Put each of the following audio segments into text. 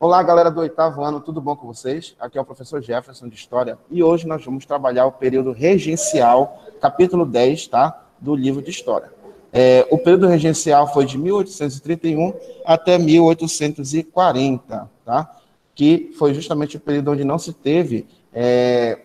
Olá, galera do oitavo ano, tudo bom com vocês? Aqui é o professor Jefferson de História e hoje nós vamos trabalhar o período regencial, capítulo 10, tá? Do livro de História. É, o período regencial foi de 1831 até 1840, tá? Que foi justamente o período onde não se teve é,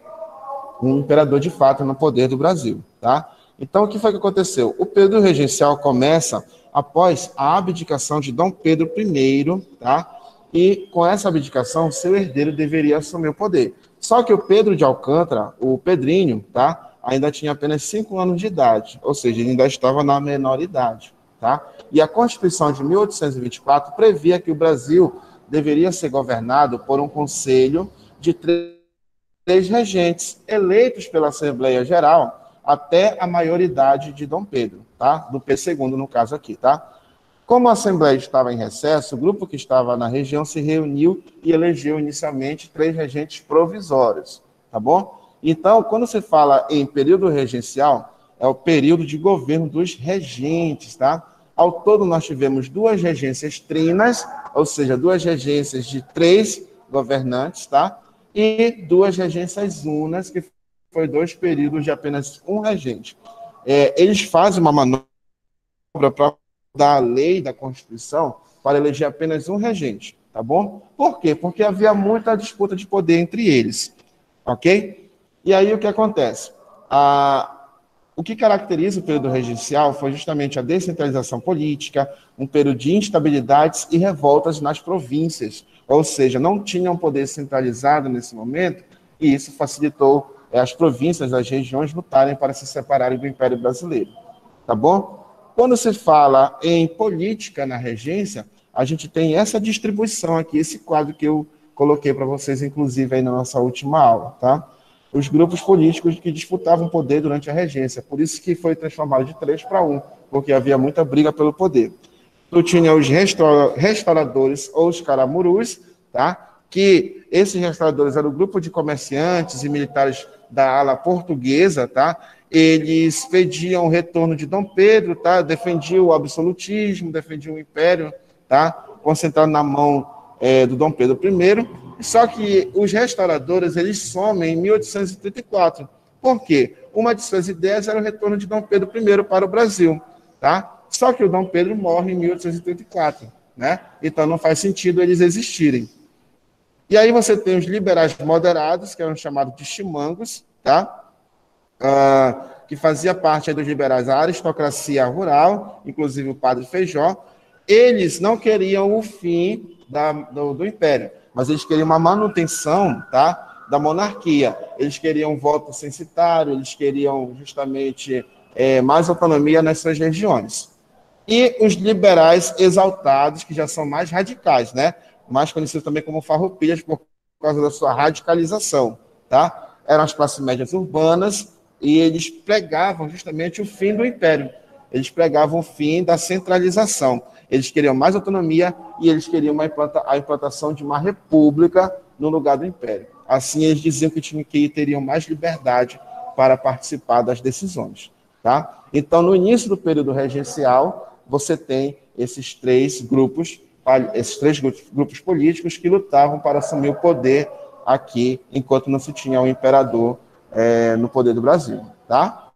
um imperador de fato no poder do Brasil, tá? Então, o que foi que aconteceu? O período regencial começa após a abdicação de Dom Pedro I, tá? E com essa abdicação, seu herdeiro deveria assumir o poder. Só que o Pedro de Alcântara, o Pedrinho, tá? ainda tinha apenas 5 anos de idade, ou seja, ele ainda estava na menor idade. Tá? E a Constituição de 1824 previa que o Brasil deveria ser governado por um conselho de três regentes, eleitos pela Assembleia Geral até a maioridade de Dom Pedro, tá? Do P2, no caso aqui, tá? Como a Assembleia estava em recesso, o grupo que estava na região se reuniu e elegeu inicialmente três regentes provisórios, tá bom? Então, quando se fala em período regencial, é o período de governo dos regentes, tá? Ao todo, nós tivemos duas regências trinas, ou seja, duas regências de três governantes, tá? E duas regências unas, que foi dois períodos de apenas um regente. É, eles fazem uma manobra para da lei, da Constituição, para eleger apenas um regente, tá bom? Por quê? Porque havia muita disputa de poder entre eles, ok? E aí o que acontece? Ah, o que caracteriza o período regencial foi justamente a descentralização política, um período de instabilidades e revoltas nas províncias, ou seja, não tinham poder centralizado nesse momento, e isso facilitou é, as províncias, as regiões lutarem para se separarem do Império Brasileiro, tá bom? Quando se fala em política na regência, a gente tem essa distribuição aqui, esse quadro que eu coloquei para vocês, inclusive, aí na nossa última aula, tá? Os grupos políticos que disputavam poder durante a regência, por isso que foi transformado de três para um, porque havia muita briga pelo poder. Tu tinha os restauradores ou os caramurus, tá? Que esses restauradores eram o grupo de comerciantes e militares da ala portuguesa, tá? Eles pediam o retorno de Dom Pedro, tá? defendiam o absolutismo, defendiam o império, tá? concentrado na mão é, do Dom Pedro I. Só que os restauradores eles somem em 1834. Por quê? Uma de suas ideias era o retorno de Dom Pedro I para o Brasil, tá? Só que o Dom Pedro morre em 1834, né? Então não faz sentido eles existirem. E aí você tem os liberais moderados, que eram chamados de chimangos, tá? Uh, que fazia parte dos liberais, a aristocracia rural, inclusive o padre Feijó, eles não queriam o fim da, do, do, império, mas eles queriam uma manutenção tá, da monarquia. Eles queriam voto censitário, eles queriam justamente é, mais autonomia nas suas regiões. E os liberais exaltados, que já são mais radicais, né? mais conhecidos também como farroupilhas por causa da sua radicalização. Tá? Eram as classes médias urbanas, e eles pregavam justamente o fim do império. Eles pregavam o fim da centralização. Eles queriam mais autonomia e eles queriam implanta, a implantação de uma república no lugar do império. Assim, eles diziam que, tinham, que teriam mais liberdade para participar das decisões. Tá? Então, no início do período regencial, você tem esses três grupos, esses três grupos políticos que lutavam para assumir o poder aqui, enquanto não se tinha o um imperador é, no poder do Brasil, tá?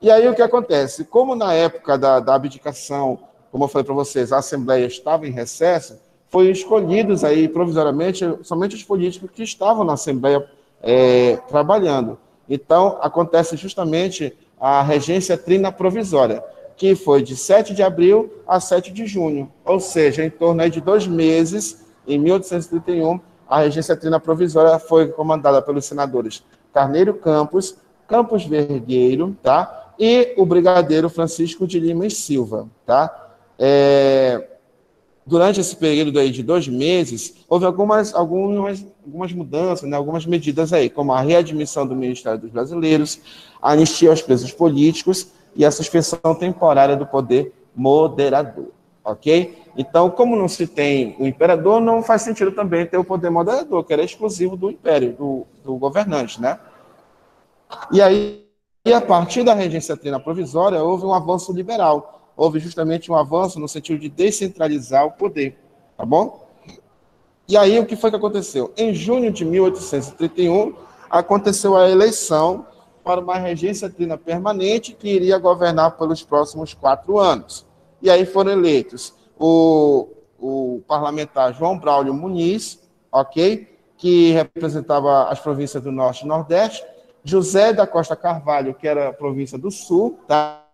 E aí o que acontece? Como na época da, da abdicação, como eu falei para vocês, a Assembleia estava em recesso, foi escolhidos aí provisoriamente somente os políticos que estavam na Assembleia é, trabalhando. Então, acontece justamente a regência trina provisória, que foi de 7 de abril a 7 de junho, ou seja, em torno de dois meses, em 1831, a regência trina provisória foi comandada pelos senadores Carneiro Campos, Campos Vergueiro, tá? E o brigadeiro Francisco de Lima e Silva, tá? É, durante esse período aí de dois meses, houve algumas, algumas, algumas mudanças, né, algumas medidas aí, como a readmissão do Ministério dos Brasileiros, a anistia aos presos políticos e a suspensão temporária do poder moderador ok? Então, como não se tem o imperador, não faz sentido também ter o poder moderador, que era exclusivo do império, do, do governante, né? E aí, a partir da regência trina provisória, houve um avanço liberal. Houve justamente um avanço no sentido de descentralizar o poder, tá bom? E aí, o que foi que aconteceu? Em junho de 1831, aconteceu a eleição para uma regência trina permanente que iria governar pelos próximos quatro anos. E aí foram eleitos o, o parlamentar João Braulio Muniz, ok? Que representava as províncias do Norte e Nordeste, José da Costa Carvalho, que era a província do Sul, tá?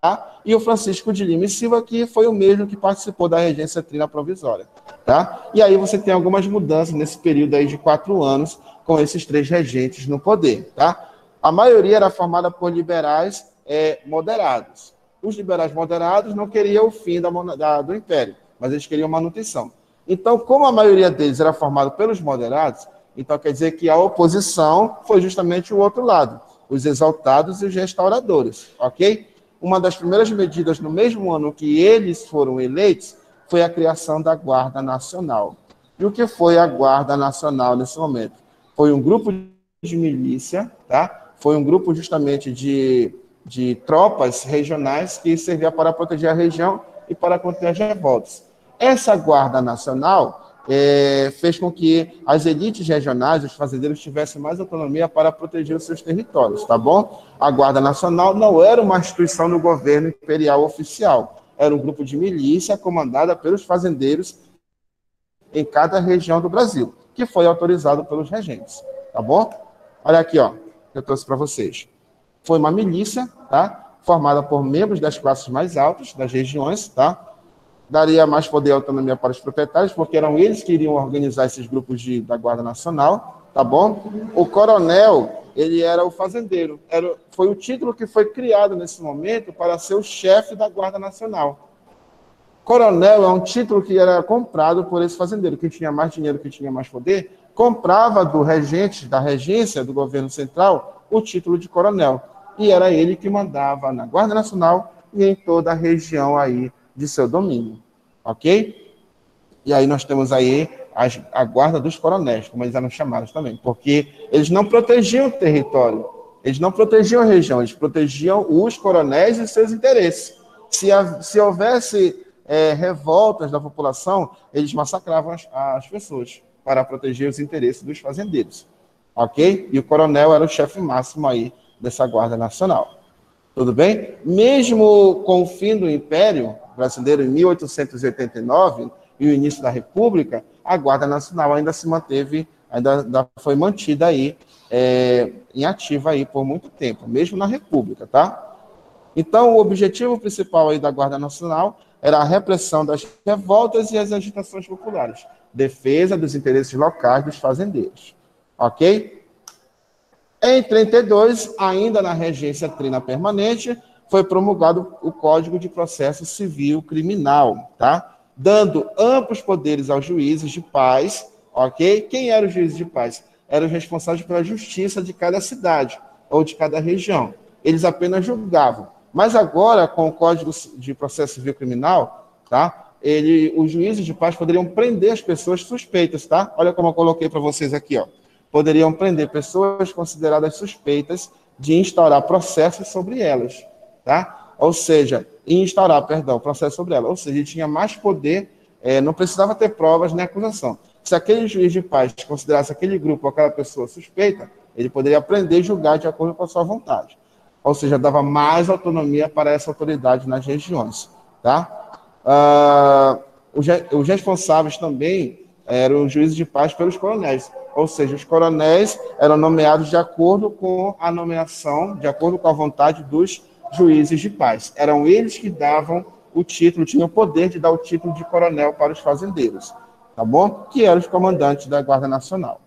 e o Francisco de Lima e Silva, que foi o mesmo que participou da regência trina provisória. Tá? E aí você tem algumas mudanças nesse período aí de quatro anos com esses três regentes no poder. Tá? A maioria era formada por liberais é, moderados. Os liberais moderados não queriam o fim da, da, do império, mas eles queriam manutenção. Então, como a maioria deles era formada pelos moderados, então quer dizer que a oposição foi justamente o outro lado, os exaltados e os restauradores, ok? uma das primeiras medidas no mesmo ano que eles foram eleitos foi a criação da Guarda Nacional. E o que foi a Guarda Nacional nesse momento? Foi um grupo de milícia, tá? Foi um grupo justamente de, de tropas regionais que servia para proteger a região e para conter as revoltas. Essa Guarda Nacional é, fez com que as elites regionais, os fazendeiros, tivessem mais autonomia para proteger os seus territórios, tá bom? A Guarda Nacional não era uma instituição do governo imperial oficial, era um grupo de milícia comandada pelos fazendeiros em cada região do Brasil, que foi autorizado pelos regentes, tá bom? Olha aqui, ó, eu trouxe para vocês. Foi uma milícia, tá? Formada por membros das classes mais altas das regiões, tá? daria mais poder e autonomia para os proprietários, porque eram eles que iriam organizar esses grupos de, da Guarda Nacional, tá bom? O coronel, ele era o fazendeiro, era, foi o título que foi criado nesse momento para ser o chefe da Guarda Nacional. Coronel é um título que era comprado por esse fazendeiro, que tinha mais dinheiro, que tinha mais poder, comprava do regente, da regência do governo central, o título de coronel. E era ele que mandava na Guarda Nacional e em toda a região aí de seu domínio, ok? E aí nós temos aí as, a guarda dos coronéis, como eles eram chamados também, porque eles não protegiam o território, eles não protegiam a região, eles protegiam os coronéis e seus interesses. Se, a, se houvesse é, revoltas da população, eles massacravam as, as pessoas para proteger os interesses dos fazendeiros, ok? E o coronel era o chefe máximo aí dessa guarda nacional. Tudo bem? Mesmo com o fim do Império Brasileiro em 1889 e o início da República, a Guarda Nacional ainda se manteve, ainda, foi mantida aí é, em ativa aí por muito tempo, mesmo na República, tá? Então, o objetivo principal aí da Guarda Nacional era a repressão das revoltas e as agitações populares, defesa dos interesses locais dos fazendeiros, ok? Em 32, ainda na regência trina permanente, foi promulgado o Código de Processo Civil Criminal, tá? Dando amplos poderes aos juízes de paz, ok? Quem eram os juízes de paz? Eram os responsáveis pela justiça de cada cidade ou de cada região. Eles apenas julgavam. Mas agora, com o Código de Processo Civil Criminal, tá? Ele, os juízes de paz poderiam prender as pessoas suspeitas, tá? Olha como eu coloquei para vocês aqui, ó poderiam prender pessoas consideradas suspeitas de instaurar processos sobre elas, tá? Ou seja, instaurar, perdão, processo sobre elas. Ou seja, ele tinha mais poder, é, não precisava ter provas nem acusação. Se aquele juiz de paz considerasse aquele grupo ou aquela pessoa suspeita, ele poderia prender e julgar de acordo com a sua vontade. Ou seja, dava mais autonomia para essa autoridade nas regiões, tá? Os, os responsáveis também eram juízes de paz pelos coronéis. Ou seja, os coronéis eram nomeados de acordo com a nomeação, de acordo com a vontade dos juízes de paz. Eram eles que davam o título, tinham o poder de dar o título de coronel para os fazendeiros, tá bom? Que eram os comandantes da Guarda Nacional.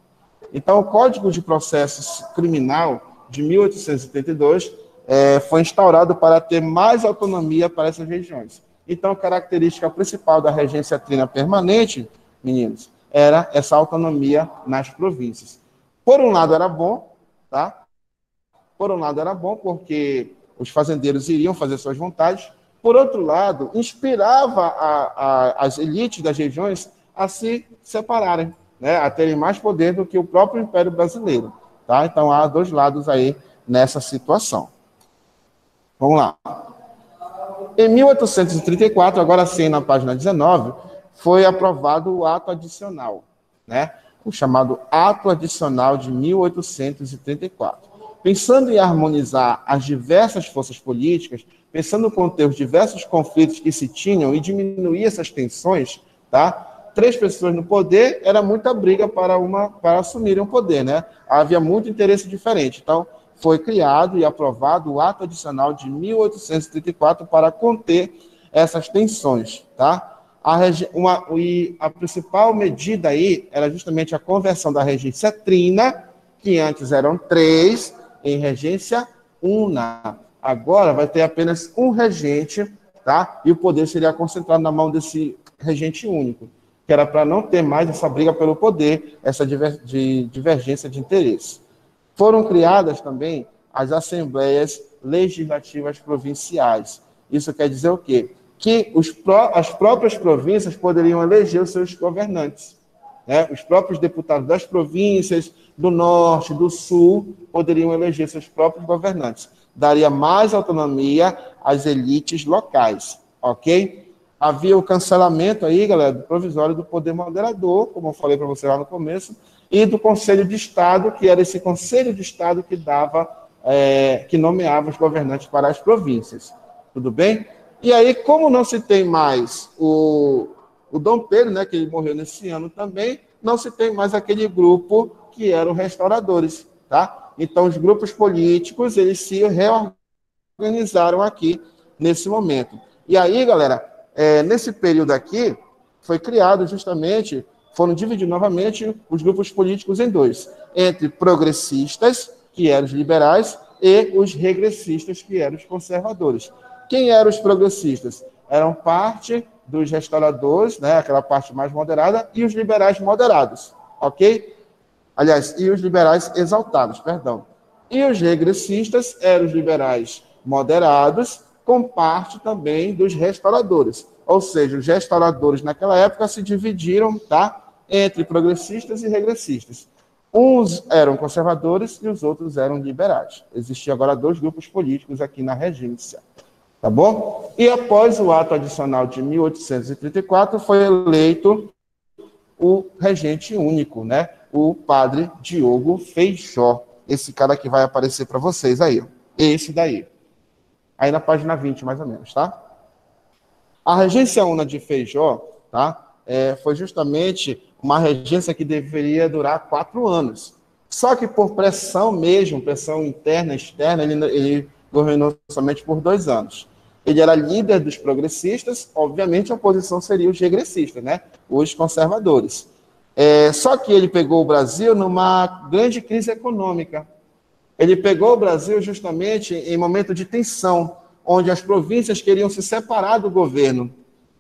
Então, o Código de Processo Criminal de 1882 é, foi instaurado para ter mais autonomia para essas regiões. Então, característica principal da regência trina permanente meninos, era essa autonomia nas províncias. Por um lado era bom, tá? Por um lado era bom porque os fazendeiros iriam fazer suas vontades. Por outro lado, inspirava a, a, as elites das regiões a se separarem, né? a terem mais poder do que o próprio Império Brasileiro. Tá? Então há dois lados aí nessa situação. Vamos lá. Em 1834, agora sim na página 19, foi aprovado o ato adicional, né? o chamado Ato Adicional de 1834. Pensando em harmonizar as diversas forças políticas, pensando em conter os diversos conflitos que se tinham e diminuir essas tensões, tá? Três pessoas no poder era muita briga para uma para assumirem o poder, né? Havia muito interesse diferente. Então, foi criado e aprovado o ato adicional de 1834 para conter essas tensões, tá? A, uma, e a principal medida aí era justamente a conversão da regência trina, que antes eram três, em regência una. Agora vai ter apenas um regente, tá? E o poder seria concentrado na mão desse regente único, que era para não ter mais essa briga pelo poder, essa diver, de divergência de interesse. Foram criadas também as assembleias legislativas provinciais. Isso quer dizer o quê? Que os, as próprias províncias poderiam eleger os seus governantes. Né? Os próprios deputados das províncias, do norte, do sul, poderiam eleger seus próprios governantes. Daria mais autonomia às elites locais, ok? Havia o cancelamento aí, galera, do provisório do poder moderador, como eu falei para você lá no começo, e do Conselho de Estado, que era esse Conselho de Estado que dava, é, que nomeava os governantes para as províncias. Tudo bem? E aí, como não se tem mais o, o Dom Pedro, né, que ele morreu nesse ano também, não se tem mais aquele grupo que eram restauradores, tá? Então, os grupos políticos, eles se reorganizaram aqui nesse momento. E aí, galera, é, nesse período aqui, foi criado justamente, foram divididos novamente os grupos políticos em dois, entre progressistas, que eram os liberais, e os regressistas, que eram os conservadores. Quem eram os progressistas? Eram parte dos restauradores, né, aquela parte mais moderada, e os liberais moderados, ok? Aliás, e os liberais exaltados, perdão. E os regressistas eram os liberais moderados, com parte também dos restauradores. Ou seja, os restauradores naquela época se dividiram tá, entre progressistas e regressistas. Uns eram conservadores e os outros eram liberais. Existiam agora dois grupos políticos aqui na regência. Tá bom? E após o ato adicional de 1834, foi eleito o regente único, né? O padre Diogo Feijó. Esse cara que vai aparecer para vocês aí. Esse daí. Aí na página 20, mais ou menos, tá? A regência una de Feijó, tá? É, foi justamente uma regência que deveria durar quatro anos. Só que por pressão mesmo, pressão interna, externa, ele, ele governou somente por dois anos. Ele era líder dos progressistas, obviamente a oposição seria os regressistas, né? os conservadores. É, só que ele pegou o Brasil numa grande crise econômica. Ele pegou o Brasil justamente em momento de tensão, onde as províncias queriam se separar do governo.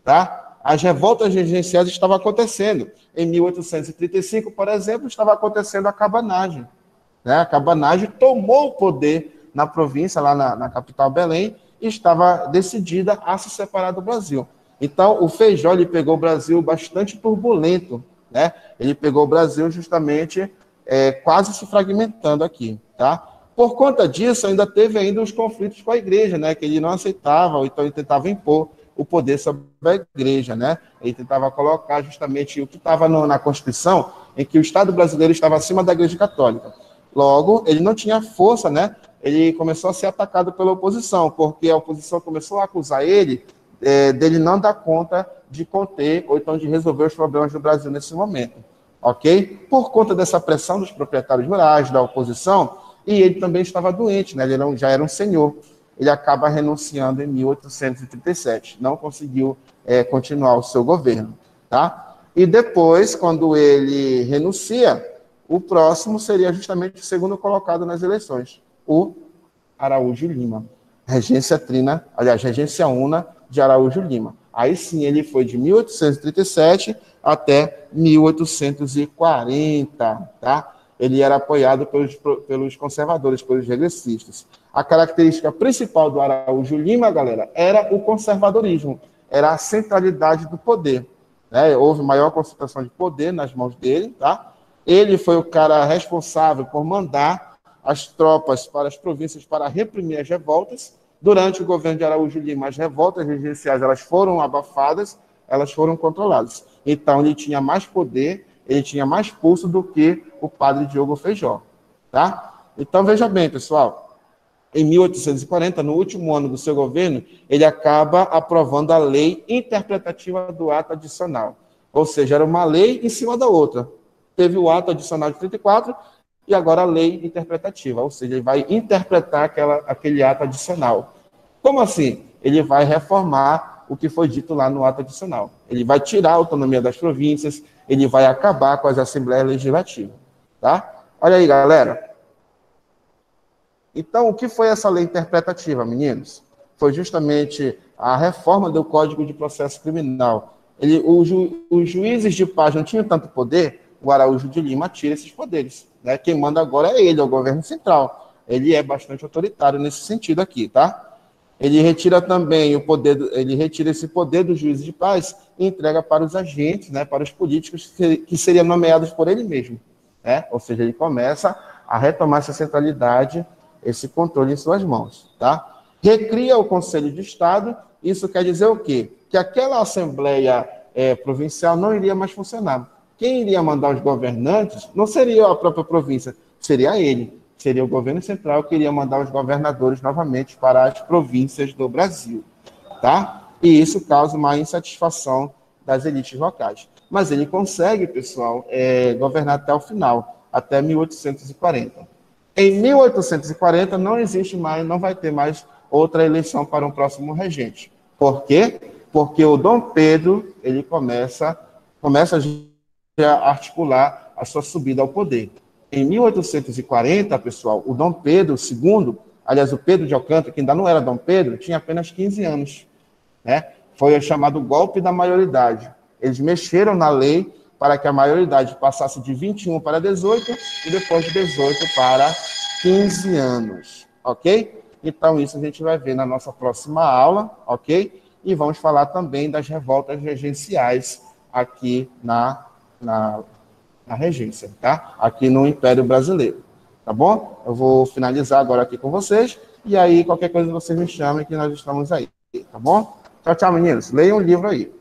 Tá? As revoltas regenciais estavam acontecendo. Em 1835, por exemplo, estava acontecendo a cabanagem. Né? A cabanagem tomou o poder na província, lá na, na capital Belém, estava decidida a se separar do Brasil. Então, o Feijó ele pegou o Brasil bastante turbulento, né? Ele pegou o Brasil justamente é, quase se fragmentando aqui, tá? Por conta disso, ainda teve ainda os conflitos com a igreja, né? Que ele não aceitava, ou então ele tentava impor o poder sobre a igreja, né? Ele tentava colocar justamente o que estava na Constituição, em que o Estado brasileiro estava acima da igreja católica. Logo, ele não tinha força, né? Ele começou a ser atacado pela oposição, porque a oposição começou a acusar ele é, dele não dar conta de conter ou então de resolver os problemas do Brasil nesse momento, ok? Por conta dessa pressão dos proprietários rurais, da oposição, e ele também estava doente, né? Ele era um, já era um senhor. Ele acaba renunciando em 1837, não conseguiu é, continuar o seu governo, tá? E depois, quando ele renuncia, o próximo seria justamente o segundo colocado nas eleições, o Araújo Lima. Regência Trina, aliás, Regência Una de Araújo Lima. Aí sim, ele foi de 1837 até 1840, tá? Ele era apoiado pelos, pelos conservadores, pelos regressistas. A característica principal do Araújo Lima, galera, era o conservadorismo, era a centralidade do poder. Né? Houve maior concentração de poder nas mãos dele, tá? Ele foi o cara responsável por mandar as tropas para as províncias para reprimir as revoltas. Durante o governo de Araújo Lima, as revoltas regenciais elas foram abafadas, elas foram controladas. Então, ele tinha mais poder ele tinha mais pulso do que o padre Diogo Feijó, tá? Então, veja bem, pessoal, em 1840, no último ano do seu governo, ele acaba aprovando a lei interpretativa do ato adicional. Ou seja, era uma lei em cima da outra. Teve o ato adicional de 34 e agora a lei interpretativa, ou seja, ele vai interpretar aquela, aquele ato adicional. Como assim? Ele vai reformar o que foi dito lá no ato adicional. Ele vai tirar a autonomia das províncias, ele vai acabar com as assembleias legislativas. Tá? Olha aí, galera. Então, o que foi essa lei interpretativa, meninos? Foi justamente a reforma do Código de Processo Criminal. Ele, ju, os juízes de paz não tinham tanto poder, o Araújo de Lima tira esses poderes. Né? Quem manda agora é ele, é o governo central. Ele é bastante autoritário nesse sentido aqui, tá? Ele retira também o poder, ele retira esse poder dos juízes de paz e entrega para os agentes, né, para os políticos que, que seriam nomeados por ele mesmo, né? Ou seja, ele começa a retomar essa centralidade, esse controle em suas mãos, tá? Recria o Conselho de Estado. Isso quer dizer o quê? Que aquela assembleia é, provincial não iria mais funcionar quem iria mandar os governantes não seria a própria província, seria ele. Seria o governo central que iria mandar os governadores novamente para as províncias do Brasil. Tá? E isso causa uma insatisfação das elites locais. Mas ele consegue, pessoal, é, governar até o final, até 1840. Em 1840 não existe mais, não vai ter mais outra eleição para um próximo regente. Por quê? Porque o Dom Pedro ele começa começa a articular a sua subida ao poder. Em 1840, pessoal, o Dom Pedro II, aliás, o Pedro de Alcântara, que ainda não era Dom Pedro, tinha apenas 15 anos. Né? Foi o chamado golpe da maioridade. Eles mexeram na lei para que a maioridade passasse de 21 para 18 e depois de 18 para 15 anos. Ok? Então, isso a gente vai ver na nossa próxima aula, ok? E vamos falar também das revoltas regenciais aqui na na, na regência, tá? Aqui no Império Brasileiro, tá bom? Eu vou finalizar agora aqui com vocês, e aí qualquer coisa vocês me chamem que nós estamos aí, tá bom? Tchau, tchau, meninos. Leiam o livro aí.